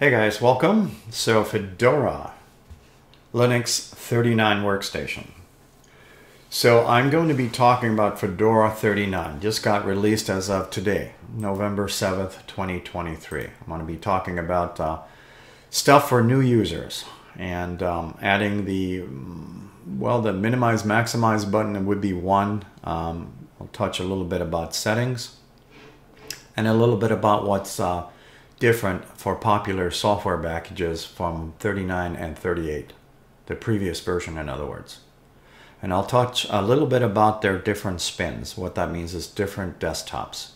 Hey guys, welcome. So Fedora Linux 39 workstation. So I'm going to be talking about Fedora 39. Just got released as of today, November 7th, 2023. I'm going to be talking about uh, stuff for new users and um, adding the, well, the minimize maximize button would be one. Um, I'll touch a little bit about settings and a little bit about what's uh, different for popular software packages from 39 and 38, the previous version in other words. And I'll touch a little bit about their different spins. What that means is different desktops.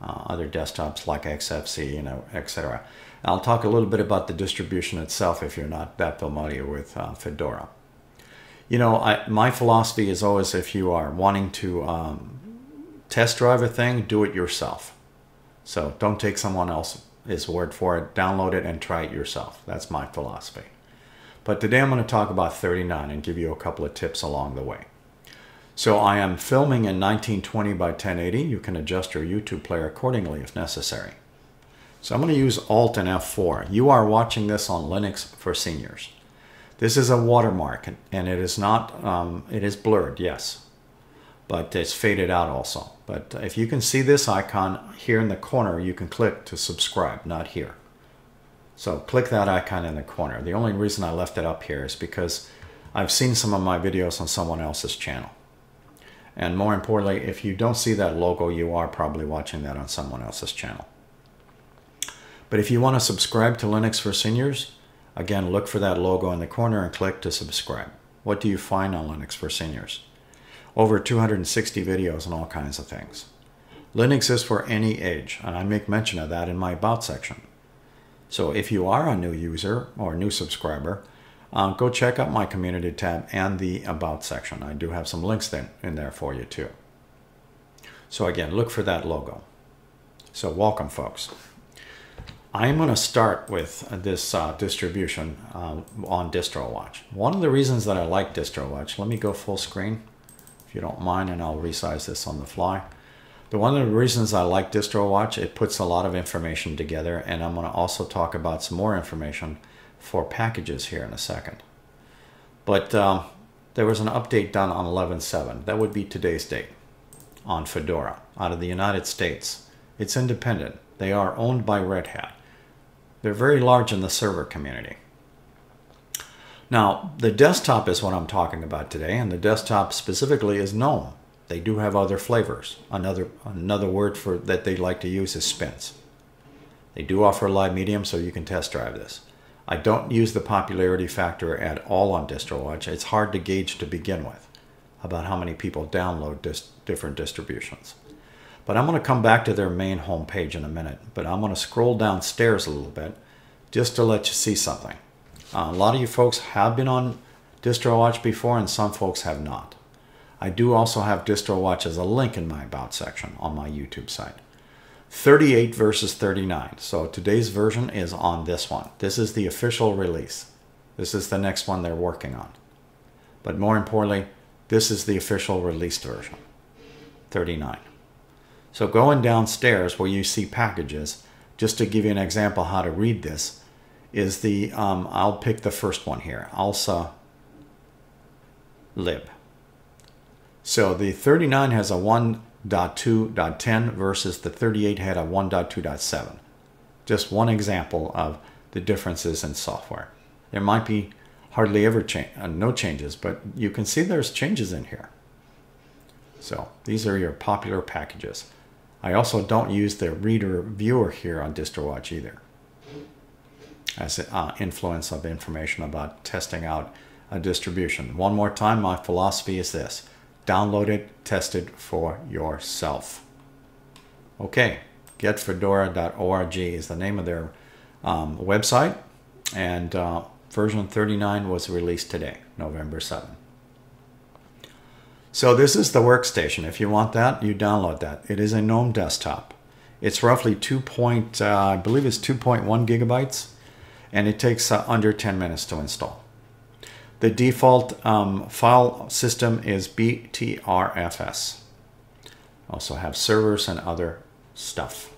Uh, other desktops like XFC, you know, etc. I'll talk a little bit about the distribution itself if you're not that familiar with uh, Fedora. You know, I, my philosophy is always if you are wanting to um, test drive a thing, do it yourself. So don't take someone else's word for it. Download it and try it yourself. That's my philosophy. But today I'm going to talk about 39 and give you a couple of tips along the way. So I am filming in 1920 by 1080. You can adjust your YouTube player accordingly if necessary. So I'm going to use Alt and F4. You are watching this on Linux for Seniors. This is a watermark and it is not, um, it is blurred, yes, but it's faded out also. But if you can see this icon here in the corner, you can click to subscribe, not here. So click that icon in the corner. The only reason I left it up here is because I've seen some of my videos on someone else's channel. And more importantly, if you don't see that logo, you are probably watching that on someone else's channel. But if you want to subscribe to Linux for Seniors, again, look for that logo in the corner and click to subscribe. What do you find on Linux for Seniors? Over 260 videos on all kinds of things. Linux is for any age, and I make mention of that in my About section. So if you are a new user or new subscriber, uh, go check out my community tab and the About section. I do have some links in there for you too. So again, look for that logo. So welcome, folks. I'm going to start with this uh, distribution uh, on DistroWatch. One of the reasons that I like DistroWatch, let me go full screen if you don't mind, and I'll resize this on the fly. The one of the reasons I like DistroWatch, it puts a lot of information together, and I'm going to also talk about some more information for packages here in a second. But um, there was an update done on 11.7. That would be today's date on Fedora out of the United States. It's independent. They are owned by Red Hat. They're very large in the server community. Now, the desktop is what I'm talking about today, and the desktop specifically is GNOME. They do have other flavors. Another, another word for that they like to use is spins. They do offer a live medium, so you can test drive this. I don't use the popularity factor at all on DistroWatch. It's hard to gauge to begin with about how many people download dis different distributions. But I'm going to come back to their main homepage in a minute. But I'm going to scroll downstairs a little bit just to let you see something. Uh, a lot of you folks have been on DistroWatch before and some folks have not. I do also have DistroWatch as a link in my About section on my YouTube site. 38 versus 39. So today's version is on this one. This is the official release. This is the next one they're working on. But more importantly, this is the official released version. 39. So going downstairs where you see packages, just to give you an example how to read this, is the, um, I'll pick the first one here, ALSA lib. So the 39 has a 1.2.10 versus the 38 had a 1.2.7. Just one example of the differences in software. There might be hardly ever change, uh, no changes, but you can see there's changes in here. So these are your popular packages. I also don't use the reader viewer here on DistroWatch either as uh, influence of information about testing out a distribution. One more time, my philosophy is this. Download it, test it for yourself. Okay, getfedora.org is the name of their um, website, and uh, version 39 was released today, November 7. So this is the workstation. If you want that, you download that. It is a GNOME desktop. It's roughly 2. Point, uh, I believe it's 2.1 gigabytes, and it takes uh, under 10 minutes to install. The default um, file system is BTRFS. Also have servers and other stuff.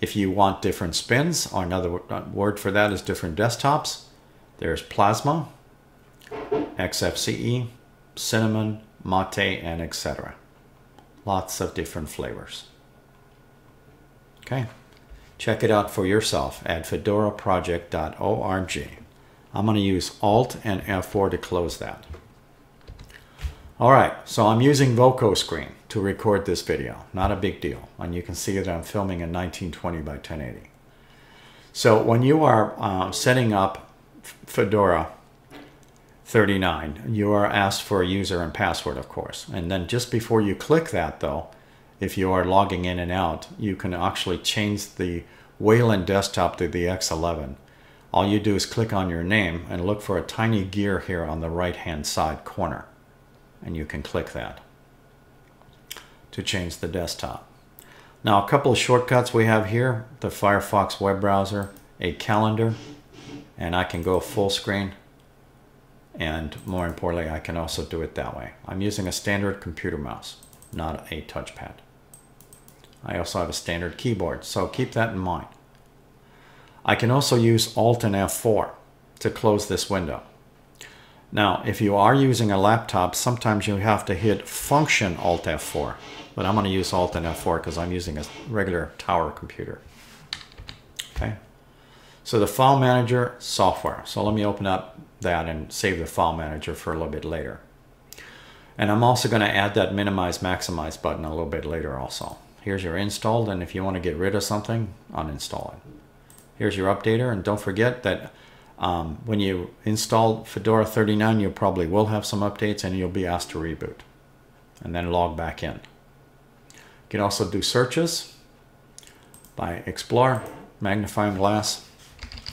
If you want different spins, or another uh, word for that is different desktops, there's Plasma, XFCE, Cinnamon, Mate, and etc. Lots of different flavors. Okay, check it out for yourself at fedoraproject.org. I'm going to use Alt and F4 to close that. All right, so I'm using VocoScreen to record this video. Not a big deal. And you can see that I'm filming in 1920 by 1080. So when you are uh, setting up Fedora 39, you are asked for a user and password, of course. And then just before you click that, though, if you are logging in and out, you can actually change the Wayland desktop to the X11. All you do is click on your name and look for a tiny gear here on the right-hand side corner and you can click that to change the desktop. Now a couple of shortcuts we have here, the Firefox web browser, a calendar, and I can go full screen and more importantly I can also do it that way. I'm using a standard computer mouse, not a touchpad. I also have a standard keyboard, so keep that in mind. I can also use Alt and F4 to close this window. Now, if you are using a laptop, sometimes you have to hit Function Alt F4. But I'm going to use Alt and F4 because I'm using a regular tower computer. Okay. So the file manager software. So let me open up that and save the file manager for a little bit later. And I'm also going to add that minimize maximize button a little bit later also. Here's your installed and if you want to get rid of something, uninstall it. Here's your updater and don't forget that um, when you install Fedora 39, you probably will have some updates and you'll be asked to reboot and then log back in. You can also do searches by Explore, magnifying glass,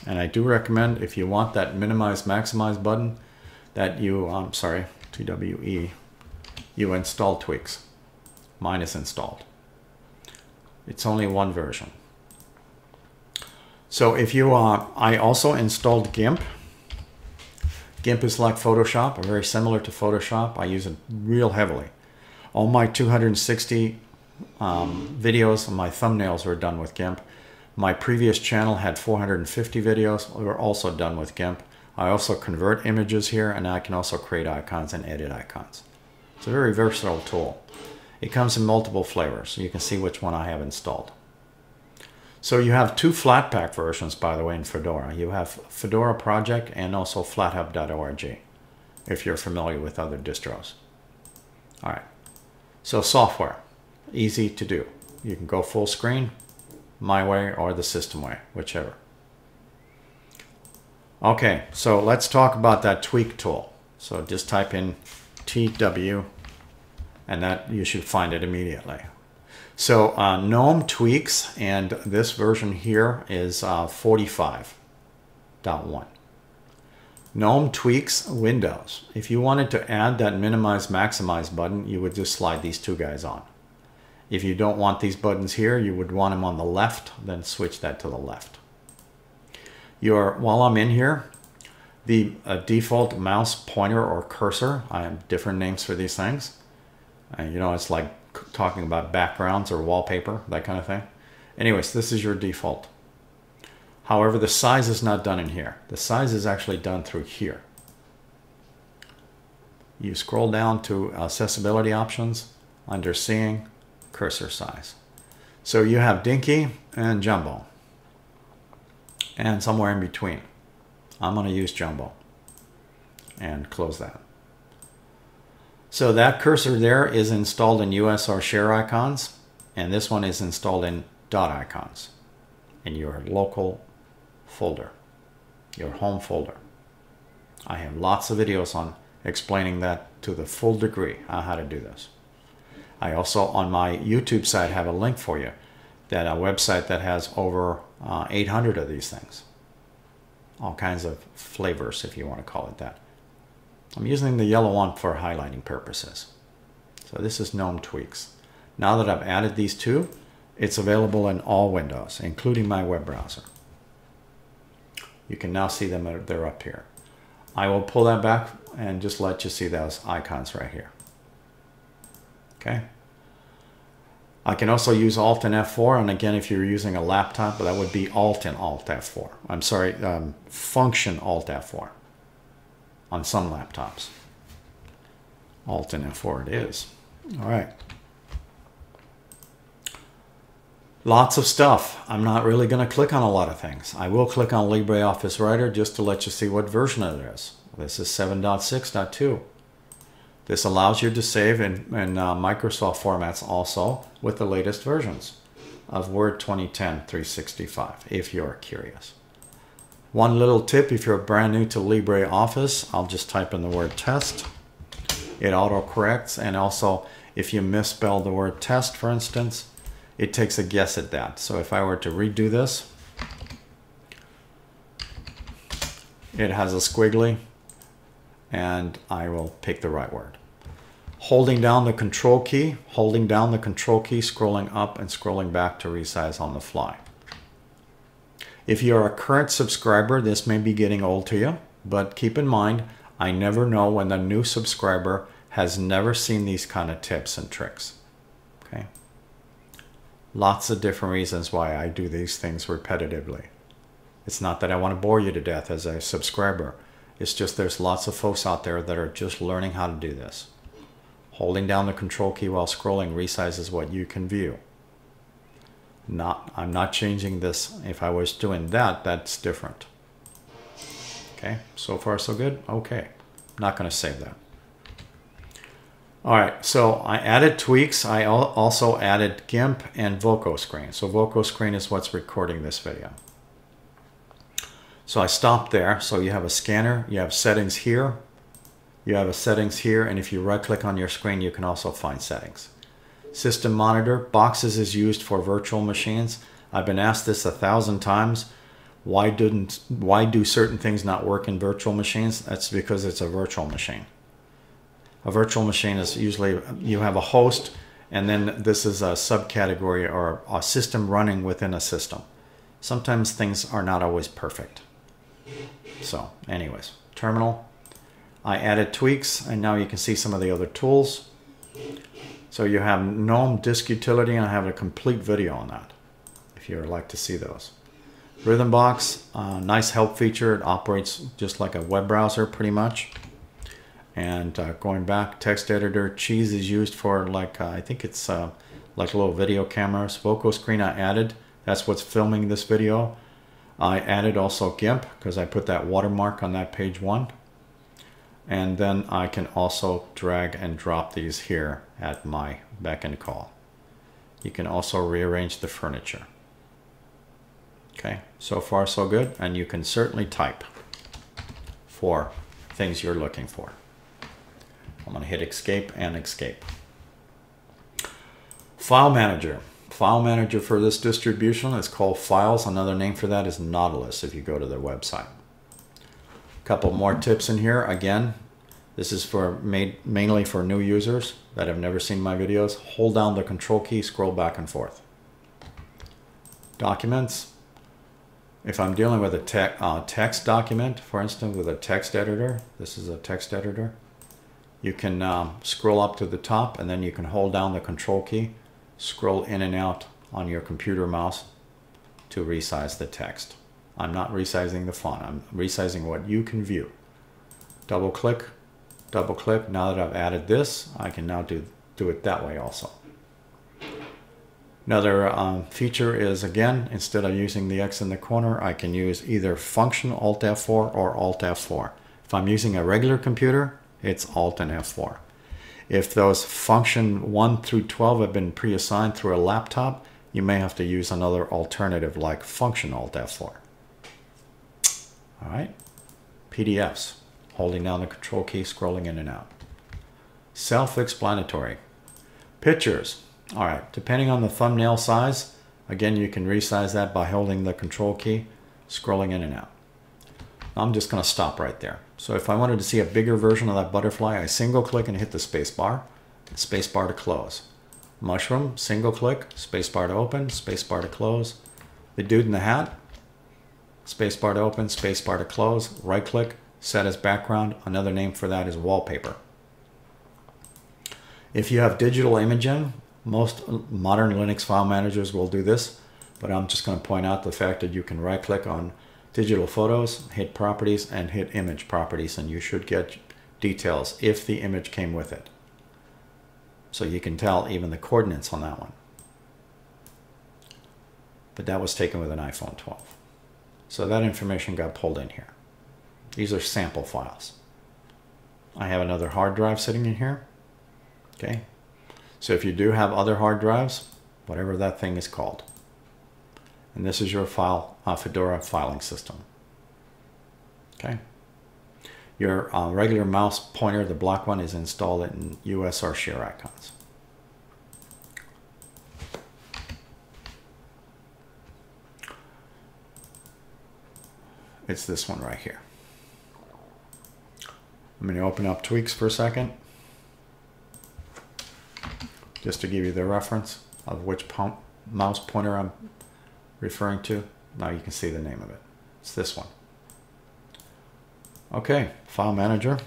and I do recommend if you want that minimize maximize button that you, I'm um, sorry, TWE, you install tweaks. Mine is installed. It's only one version. So if you, uh, I also installed GIMP. GIMP is like Photoshop, very similar to Photoshop. I use it real heavily. All my 260 um, videos, and my thumbnails were done with GIMP. My previous channel had 450 videos, were also done with GIMP. I also convert images here and I can also create icons and edit icons. It's a very versatile tool. It comes in multiple flavors, you can see which one I have installed. So you have two Flatpak versions, by the way, in Fedora. You have Fedora Project and also flathub.org, if you're familiar with other distros. All right, so software, easy to do. You can go full screen, my way or the system way, whichever. Okay, so let's talk about that tweak tool. So just type in TW and that you should find it immediately. So uh, GNOME tweaks, and this version here is uh, 45.1. GNOME tweaks Windows. If you wanted to add that minimize maximize button, you would just slide these two guys on. If you don't want these buttons here, you would want them on the left, then switch that to the left. Your, while I'm in here, the uh, default mouse pointer or cursor, I have different names for these things. Uh, you know, it's like talking about backgrounds or wallpaper, that kind of thing. Anyways, this is your default. However, the size is not done in here. The size is actually done through here. You scroll down to accessibility options under seeing cursor size. So you have dinky and jumbo and somewhere in between. I'm going to use jumbo and close that. So that cursor there is installed in USR share icons, and this one is installed in dot icons in your local folder, your home folder. I have lots of videos on explaining that to the full degree on how to do this. I also on my YouTube site have a link for you that a website that has over uh, 800 of these things. All kinds of flavors if you want to call it that. I'm using the yellow one for highlighting purposes. So this is GNOME Tweaks. Now that I've added these two, it's available in all windows, including my web browser. You can now see them, they're up here. I will pull that back and just let you see those icons right here. Okay. I can also use Alt and F4, and again, if you're using a laptop, that would be Alt and Alt F4. I'm sorry, um, Function Alt F4 on some laptops. Alt and F4 it is. All right. Lots of stuff. I'm not really going to click on a lot of things. I will click on LibreOffice Writer just to let you see what version it is. This is 7.6.2. This allows you to save in, in uh, Microsoft formats also with the latest versions of Word 2010 365 if you're curious. One little tip if you're brand new to LibreOffice, I'll just type in the word test. It auto corrects and also if you misspell the word test for instance, it takes a guess at that. So if I were to redo this, it has a squiggly and I will pick the right word. Holding down the control key, holding down the control key, scrolling up and scrolling back to resize on the fly. If you're a current subscriber, this may be getting old to you, but keep in mind, I never know when the new subscriber has never seen these kind of tips and tricks. Okay. Lots of different reasons why I do these things repetitively. It's not that I want to bore you to death as a subscriber. It's just there's lots of folks out there that are just learning how to do this. Holding down the control key while scrolling resizes what you can view. Not, I'm not changing this. If I was doing that, that's different. Okay, so far so good? Okay, not gonna save that. All right, so I added tweaks. I also added GIMP and VocoScreen. So VocoScreen is what's recording this video. So I stopped there. So you have a scanner, you have settings here, you have a settings here, and if you right click on your screen, you can also find settings. System monitor, boxes is used for virtual machines. I've been asked this a thousand times. Why didn't why do certain things not work in virtual machines? That's because it's a virtual machine. A virtual machine is usually you have a host and then this is a subcategory or a system running within a system. Sometimes things are not always perfect. So anyways, terminal. I added tweaks and now you can see some of the other tools. So you have GNOME disk utility and I have a complete video on that if you would like to see those. Rhythmbox, uh, nice help feature. It operates just like a web browser pretty much. And uh, going back, text editor, Cheese is used for like, uh, I think it's uh, like little video cameras. VocoScreen I added, that's what's filming this video. I added also GIMP because I put that watermark on that page one. And then I can also drag and drop these here at my beck and call. You can also rearrange the furniture. Okay, so far so good. And you can certainly type for things you're looking for. I'm to hit escape and escape. File Manager. File Manager for this distribution is called Files. Another name for that is Nautilus if you go to their website. Couple more tips in here. Again, this is for made mainly for new users that have never seen my videos. Hold down the control key, scroll back and forth. Documents. If I'm dealing with a te uh, text document, for instance, with a text editor, this is a text editor, you can um, scroll up to the top and then you can hold down the control key, scroll in and out on your computer mouse to resize the text. I'm not resizing the font, I'm resizing what you can view. Double click, double click. Now that I've added this, I can now do, do it that way also. Another um, feature is again, instead of using the X in the corner, I can use either function Alt F4 or Alt F4. If I'm using a regular computer, it's Alt and F4. If those function 1 through 12 have been pre-assigned through a laptop, you may have to use another alternative like function Alt F4. All right, PDFs, holding down the control key, scrolling in and out. Self-explanatory. Pictures, all right, depending on the thumbnail size, again, you can resize that by holding the control key, scrolling in and out. I'm just gonna stop right there. So if I wanted to see a bigger version of that butterfly, I single click and hit the space bar, space bar to close. Mushroom, single click, space bar to open, space bar to close. The dude in the hat, space bar to open, spacebar to close, right click, set as background. Another name for that is wallpaper. If you have digital imaging, Most modern Linux file managers will do this, but I'm just going to point out the fact that you can right click on digital photos, hit properties, and hit image properties, and you should get details if the image came with it. So you can tell even the coordinates on that one. But that was taken with an iPhone 12. So that information got pulled in here. These are sample files. I have another hard drive sitting in here. Okay. So if you do have other hard drives, whatever that thing is called. And this is your file, uh, Fedora filing system. Okay. Your uh, regular mouse pointer, the black one, is installed in USR share icons. It's this one right here. I'm going to open up tweaks for a second. Just to give you the reference of which mouse pointer I'm referring to. Now you can see the name of it. It's this one. Okay, File Manager.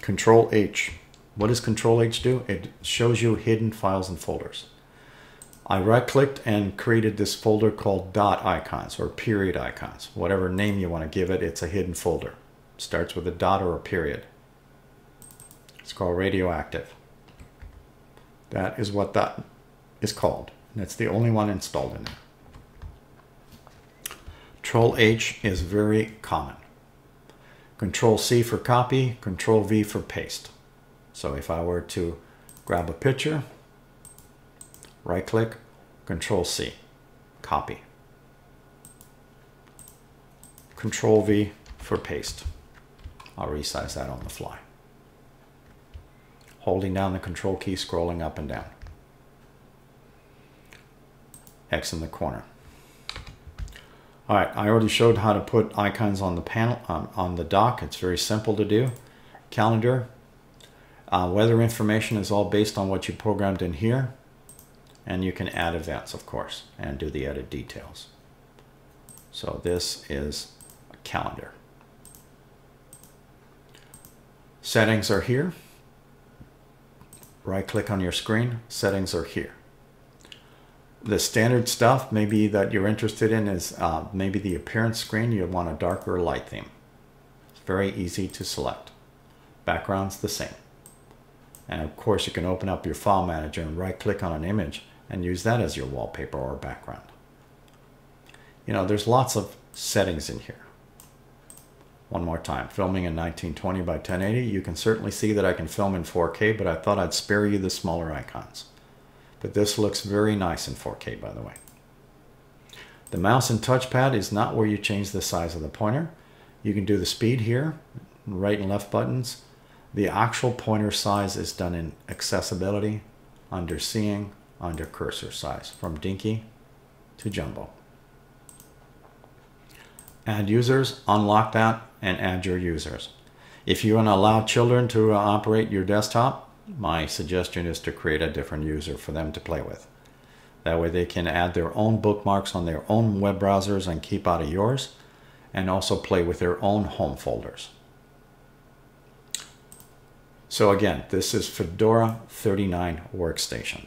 Control H. What does Control H do? It shows you hidden files and folders. I right clicked and created this folder called dot icons or period icons. Whatever name you want to give it, it's a hidden folder. Starts with a dot or a period. It's called radioactive. That is what that is called. And it's the only one installed in there. Control H is very common. Control C for copy, Control V for paste. So if I were to grab a picture, right click, Control C, copy. Control V for paste. I'll resize that on the fly. Holding down the control key, scrolling up and down. X in the corner. All right, I already showed how to put icons on the panel, um, on the dock. It's very simple to do. Calendar, uh, weather information is all based on what you programmed in here. And you can add events, of course, and do the edit details. So this is a calendar. Settings are here. Right click on your screen, settings are here the standard stuff maybe that you're interested in is uh, maybe the appearance screen. You want a darker light theme. It's very easy to select. Background's the same. And of course you can open up your file manager and right click on an image and use that as your wallpaper or background. You know, there's lots of settings in here. One more time, filming in 1920 by 1080. You can certainly see that I can film in 4K, but I thought I'd spare you the smaller icons. But this looks very nice in 4K, by the way. The mouse and touchpad is not where you change the size of the pointer. You can do the speed here, right and left buttons. The actual pointer size is done in accessibility, under seeing, under cursor size, from dinky to jumbo. Add users, unlock that, and add your users. If you want to allow children to operate your desktop, my suggestion is to create a different user for them to play with. That way they can add their own bookmarks on their own web browsers and keep out of yours, and also play with their own home folders. So again, this is Fedora 39 Workstation.